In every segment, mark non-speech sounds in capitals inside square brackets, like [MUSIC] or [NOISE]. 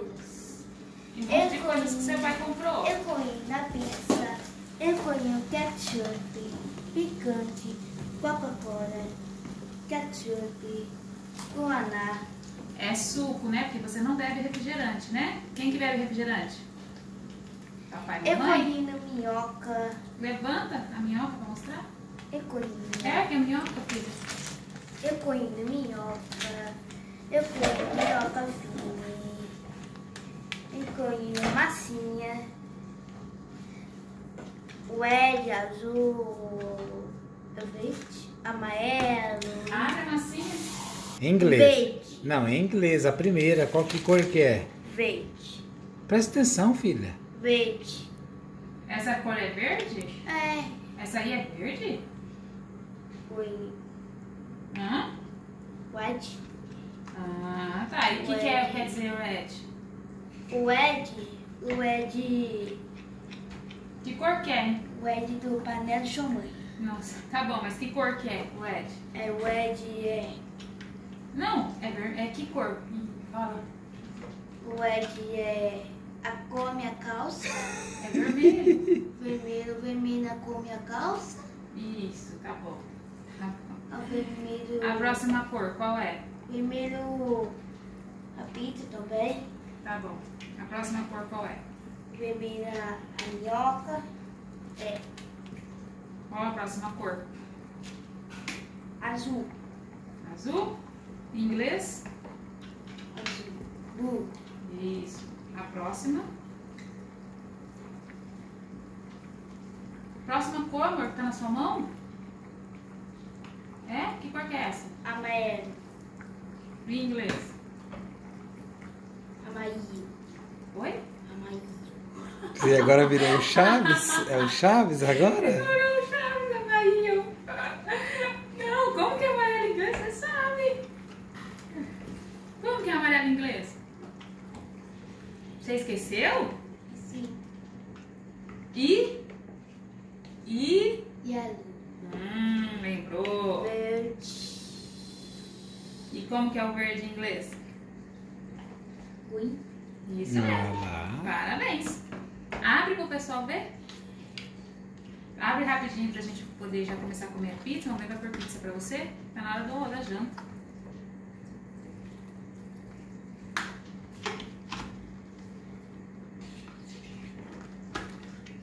coisas. E um monte de coisas que seu pai comprou. Eu conheço na pizza, eu conheço ketchup, picante, Coca-Cola, ketchup, guaraná. É suco, né? Porque você não bebe refrigerante, né? Quem que bebe refrigerante? Papai e Eu mamãe? conheço minhoca, Levanta a minhoca pra mostrar. eu conheço, É, que é minhoca, filha. eu conheço minhoca, eu conheço minhoca fine, conheço massinha, o L azul, é verde, amarelo, Abre a massinha. Em inglês. verde, Não, em inglês, a primeira, qual que cor que é? verde, Presta atenção, filha. verde. Essa cor é verde? É, Essa aí é verde? foi Hã? red. Ah, tá. E o que, que é, quer dizer red? O Ed, o Ed, Que cor que é? o Ed do panela de. Nossa, tá bom, mas que cor que é o red? É, o Ed é, Não, é, ver... é que cor? Ih, Fala. o Ed é a cor minha calça, É vermelho. [LAUGHS] vermelho, vermelho a cor minha calça, Isso, tá bom. Tá bom. a vermelho, A próxima cor, qual é? vermelho a pizza também, Tá bom. A próxima cor qual é? vermelho a, a minhoca, é Qual a próxima cor? azul, Azul? Em inglês? azul, blue, Isso. A próxima. Próxima cor, amor, que tá na sua mão? É? Que cor que é essa? amarelo, Em inglês. Amarillo, Oi? amarillo. Você agora virou o Chaves? É o Chaves agora? Não, Chaves, amarelo. Não, como que é amarelo em inglês? Você sabe. Como que é amarelo em inglês? Você esqueceu? Sim, E? E? yellow, Hum, lembrou. verde, E como que é o verde em inglês? green. Isso Olha mesmo. lá. Parabéns. Abre pro pessoal ver. Abre rapidinho pra gente poder já começar a comer a pizza. Mamãe vai pôr pizza pra você. Tá na hora do, da janta.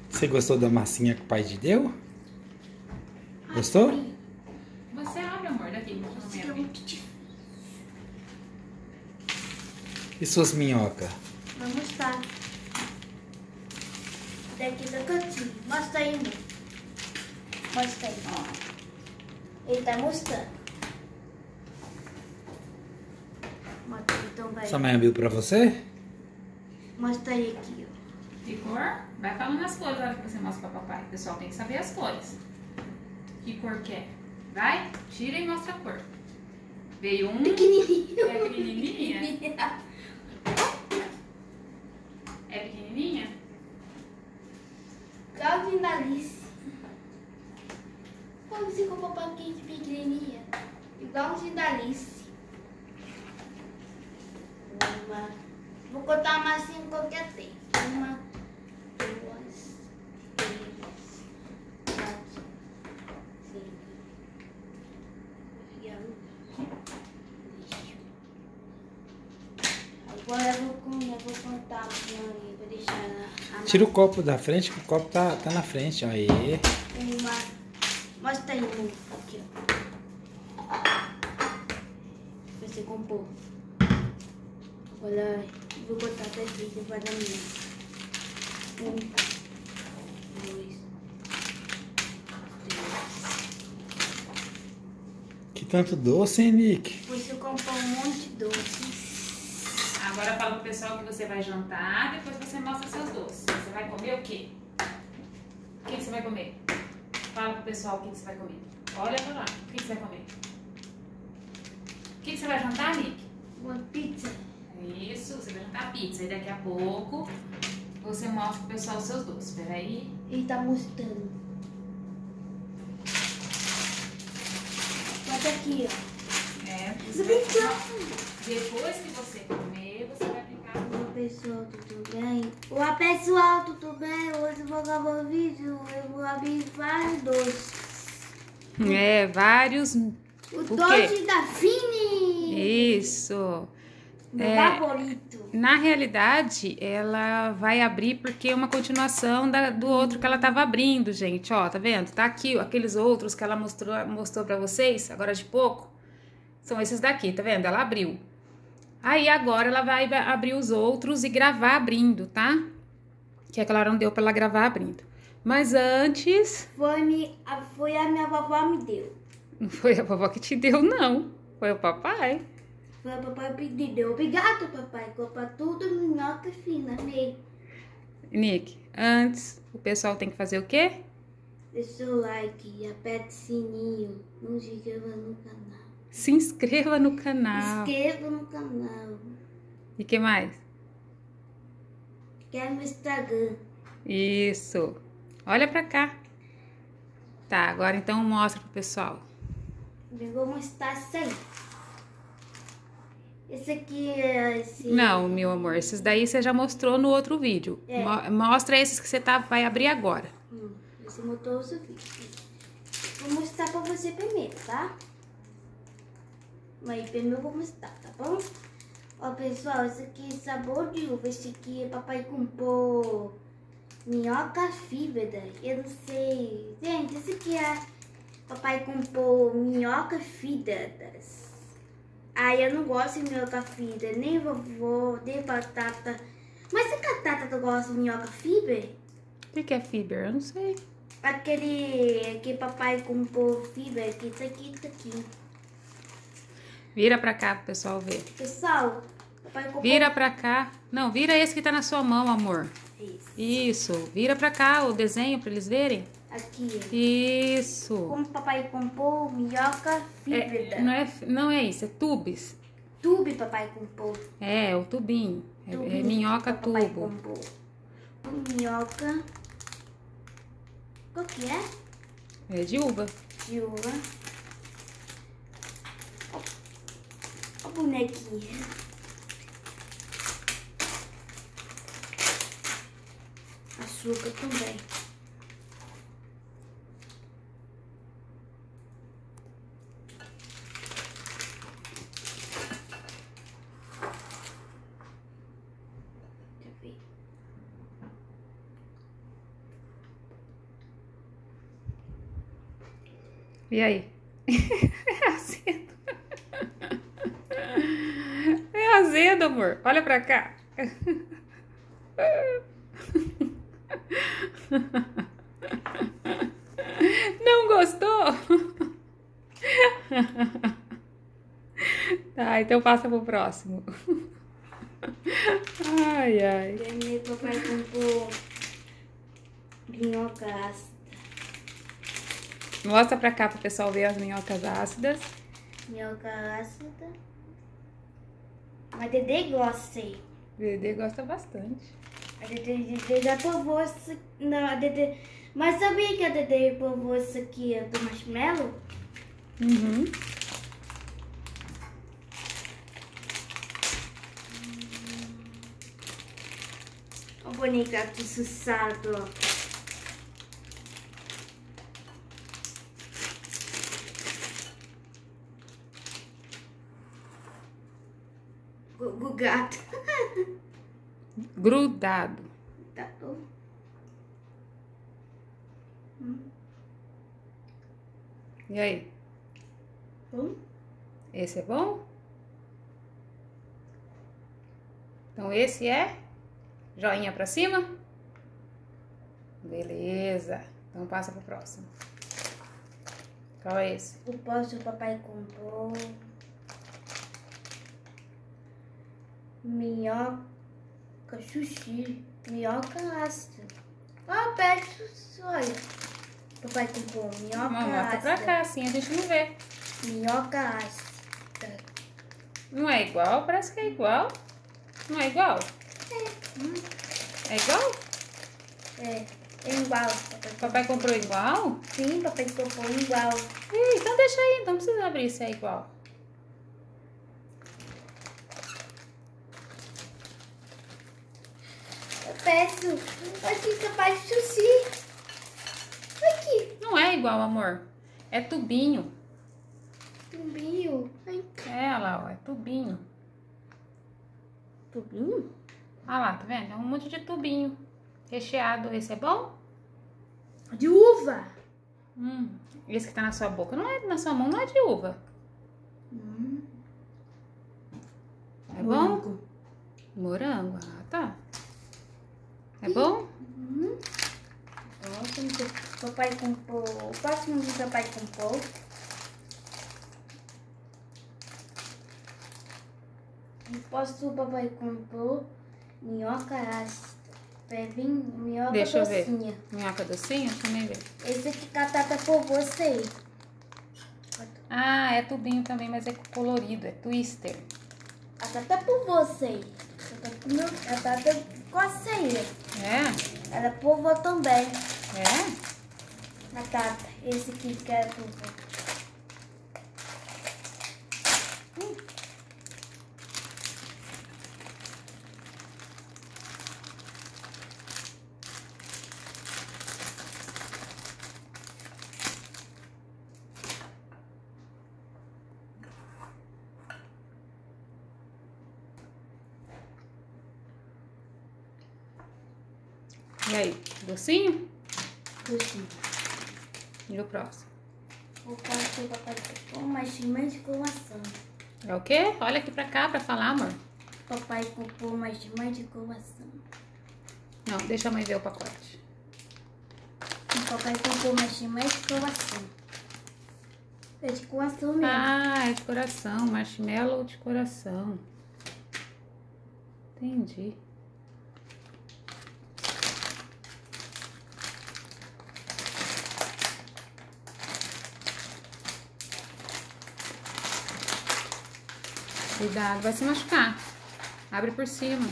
Você gostou da massinha que o pai te deu? Gostou? Você abre, amor, daqui. Mamãe é abrir. muito difícil. E suas minhocas? Vamos mostrar. Daqui do cantinho. Mostra aí, amor. Mostra aí. Ó, Ele tá mostrando. Mostra aí, então vai. Sua mãe abriu pra você? Mostra aí aqui, ó. que cor? Vai falando as cores na hora que você mostra pra papai. O pessoal tem que saber as cores. Que cor que é? Vai, tira e mostra a cor. Veio um. Pequenininho. É pequenininha? [LAUGHS] É pequenininha? Calvin da Alice. Como você comprou paquete pequenininha? Igualzinho da Alice. Uma. Vou contar massinha em qualquer tempo. Uma, duas, três, quatro, cinco. E Agora eu vou, com- eu vou contar massinha vou deixar a, a Tira o copo da frente, que o copo tá, tá na frente. Aí. Uma. Mostra aí um. Aqui, ó. Você comprou. Agora eu vou botar até aqui debaixo da minha. Um. Dois. Três. Que tanto doce, hein, Nick? Você comprou um monte de doces. Agora fala pro pessoal que você vai jantar, depois você mostra seus doces. Você vai comer o quê? O que, que você vai comer? Fala pro pessoal o que, que você vai comer. Olha pra lá, o que, que você vai comer? O que, que você vai jantar, Nick? Uma pizza. Isso, você vai jantar pizza. E daqui a pouco você mostra pro pessoal os seus doces. Peraí. Ele tá mostrando. Bota aqui, ó. É. Depois que você pessoal, tudo bem? Olá pessoal, tudo bem? Hoje eu vou gravar um vídeo, eu vou abrir vários doces. É, vários. O, O doce da Fini! Isso. Meu É. favorito. Na realidade, ela vai abrir porque é uma continuação da- do outro que ela tava abrindo, gente. Ó, tá vendo? Tá aqui, ó, aqueles outros que ela mostrou, mostrou para vocês, agora de pouco. São esses daqui, tá vendo? Ela abriu. Aí agora ela vai abrir os outros e gravar abrindo, tá? Que é claro, não deu pra ela gravar abrindo. Mas antes, Foi, me, a, foi a minha vovó me deu. não foi a vovó que te deu, não. Foi o papai. Foi o papai que me deu. Obrigado, papai. Compra tudo minhoca fina, amei. Nick, antes, o pessoal tem que fazer o quê? Deixa o like e aperta o sininho. Não se inscreva no canal. Se inscreva no canal. Inscreva no canal. E que mais? Quer no Instagram. Isso. Olha pra cá. Tá, agora então mostra pro pessoal. Eu vou mostrar isso aí. Esse aqui é esse. Não, meu amor, esses daí você já mostrou no outro vídeo. É. Mo- Mostra esses que você tá, vai abrir agora. Hum, esse vídeo. Vou mostrar pra você primeiro, tá? Mas primeiro eu vou mostrar, tá bom? Ó, pessoal, esse aqui é sabor de uva. Esse aqui é papai comprou minhoca fíbeda. Eu não sei. Gente, esse aqui é papai comprou minhoca fíbedas. Ai, eu não gosto de minhoca fibra, nem vovô, nem batata. Mas se a batata gosta de minhoca fibra? O que, que é fiber? Eu não sei. Aquele que papai comprou fibra, que isso aqui, isso aqui. Vira pra cá pro pessoal ver. Pessoal, papai comprou Vira pra cá. Não, vira esse que tá na sua mão, amor. esse. Isso. Vira pra cá o desenho pra eles verem. Aqui. Isso. Como papai comprou minhoca fibra. É, não, é, não é isso, é tubes. Tube papai comprou. É, o tubinho. É, é Tubinho minhoca que papai tubo. comprou. Minhoca. Qual que é? É de uva. De uva. Bonequinho. Açúcar também. E aí? É azedo. Azedo, amor. Olha pra cá. Não gostou? Tá, então passa pro próximo. Ai, ai. Papai comprou minhoca ácida. Mostra pra cá pro pessoal ver as minhocas ácidas. Minhoca ácida. Mas Dedê gosta aí. O Dedê gosta bastante. A Dedê, Dedê já provou isso. Não, a Dedê. Mas sabia que a Dedê provou isso aqui do marshmallow? Uhum. O boneco aqui sussado, ó. O, o gato. Grudado. Tá bom. E aí? Bom? Esse é bom? Então esse é joinha pra cima? Beleza. Então passa pro próximo. Qual é esse? O posto o papai comprou. Minhoca sushi. Minhoca ácida. Ah, perto, olha. Papai comprou minhoca Não, mostra pra ácida. cá, assim a gente não vê. Minhoca ácida. Não é igual? Parece que é igual. Não é igual? É igual? É, é igual. Papai. Papai comprou igual? Sim, papai comprou igual. Ih, então deixa aí, não precisa abrir se é igual. Peço. Aqui, capaz de tossir. Aqui. Não é igual, amor. É tubinho. Tubinho. Ai, É, olha lá, ó, é tubinho. tubinho? Olha lá, tá vendo? É um monte de tubinho recheado. Esse é bom? De uva. Hum, esse que tá na sua boca, não é na sua mão, não é de uva. Hum. É bom? Morango, ah, tá. É bom? Hum. Nossa, o papai comprou. O próximo que papai comprou. O próximo papai comprou minhoca ácida. Vir minhoca Deixa eu ver. docinha. Minhoca docinha? Deixa eu nem ver. Esse aqui catata por você. Ah, é tubinho também, mas é colorido, é twister. Catata por você. Catata, catata com a ceia. É? Ela povou também. É? Batata. Esse aqui que era povô. E aí, docinho? Docinho. E o próximo? O próximo papai comprou uma de com maçã. É o quê? Olha aqui pra cá pra falar, amor. Papai comprou uma de com maçã. Não, deixa a mãe ver o pacote. O papai comprou uma de com maçã. É de coração mesmo. Ah, é de coração, marshmallow de coração. Entendi. Cuidado, vai se machucar. Abre por cima.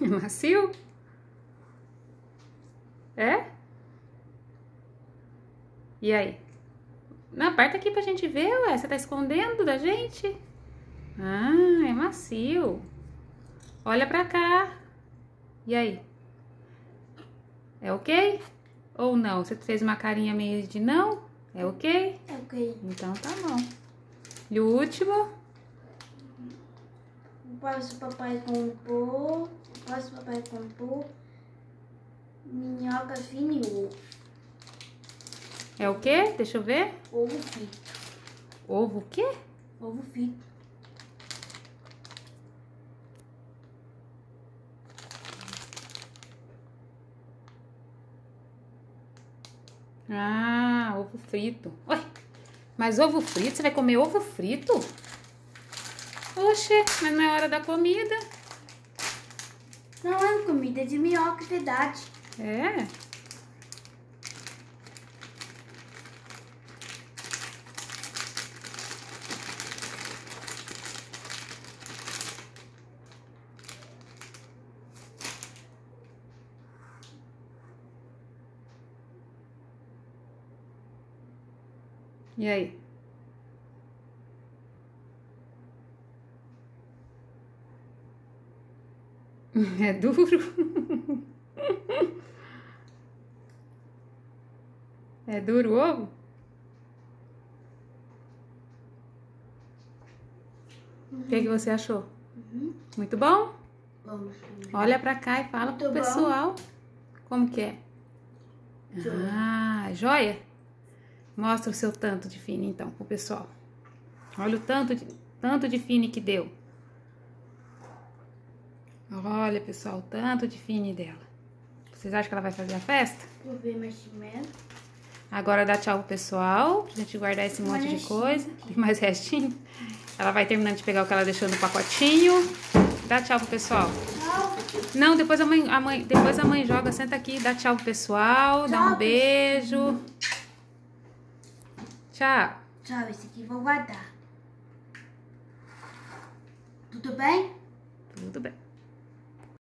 [LAUGHS] Macio? É? E aí? Não, aperta aqui pra gente ver, ué. Você tá escondendo da gente? Ah, é macio. Olha pra cá. E aí? É ok? Ou não? Você fez uma carinha meio de não? É ok? É ok. Então tá bom. E o último? O próximo papai comprou. O próximo papai comprou. Minhoca fina ovo. É o quê? Deixa eu ver. Ovo frito. Ovo o quê? Ovo frito. Ah, ovo frito. Ué, mas ovo frito? Você vai comer ovo frito? Oxe, mas não é hora da comida. Não é comida de minhoca, é verdade. É. E aí? [LAUGHS] É duro. [LAUGHS] É duro o ovo? O que, que você achou? Muito bom? Vamos. Olha pra cá e fala pro Muito bom. pessoal. Como que é? Joia. Ah, joia? Mostra o seu tanto de fine então pro pessoal. Olha o tanto de, tanto de fine que deu. Olha, pessoal, o tanto de fine dela. Vocês acham que ela vai fazer a festa? Vou ver marshmallow. Agora dá tchau pro pessoal, pra gente guardar esse monte de restinho. coisa. Tem mais restinho. Ela vai terminando de pegar o que ela deixou no pacotinho. Dá tchau pro pessoal. Tchau. Não, depois a mãe, a mãe, depois a mãe joga, senta aqui, dá tchau pro pessoal, dá um Tchau, beijo. Tchau. Tchau, esse aqui vou guardar. Tudo bem? Tudo bem.